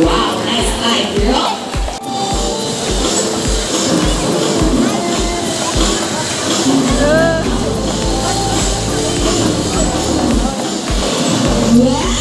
Wow. Yeah.